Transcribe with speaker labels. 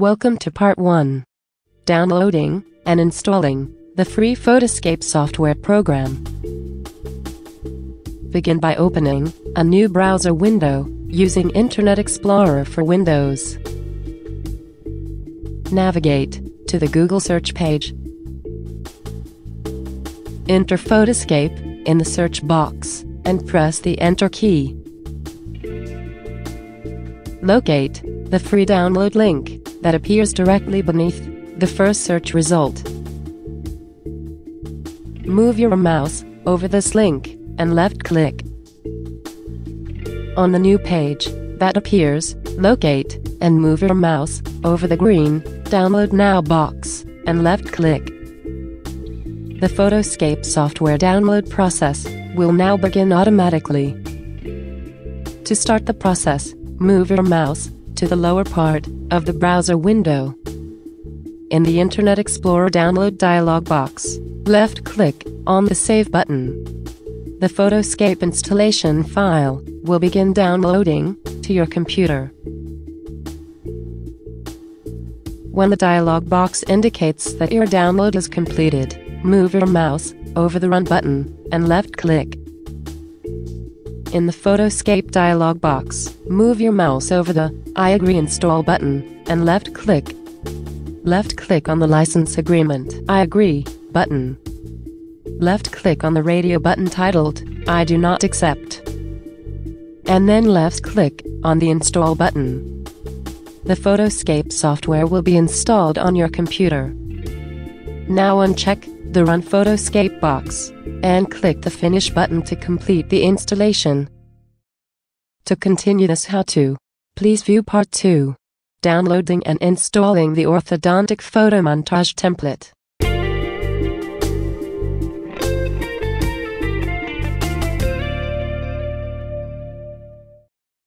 Speaker 1: Welcome to part 1. Downloading and installing the free Photoscape software program. Begin by opening a new browser window using Internet Explorer for Windows. Navigate to the Google search page. Enter Photoscape in the search box and press the Enter key. Locate the free download link that appears directly beneath the first search result. Move your mouse over this link and left click. On the new page that appears, locate and move your mouse over the green Download Now box and left click. The Photoscape software download process will now begin automatically. To start the process, move your mouse to the lower part of the browser window. In the Internet Explorer download dialog box, left click on the Save button. The Photoscape installation file will begin downloading to your computer. When the dialog box indicates that your download is completed, move your mouse over the Run button and left click. In the Photoscape dialog box, move your mouse over the I agree install button and left click. Left click on the license agreement I agree button. Left click on the radio button titled I do not accept. And then left click on the install button. The Photoscape software will be installed on your computer. Now uncheck the Run Photoscape box and click the Finish button to complete the installation. To continue this how-to, please view part 2. Downloading and installing the orthodontic photo montage template.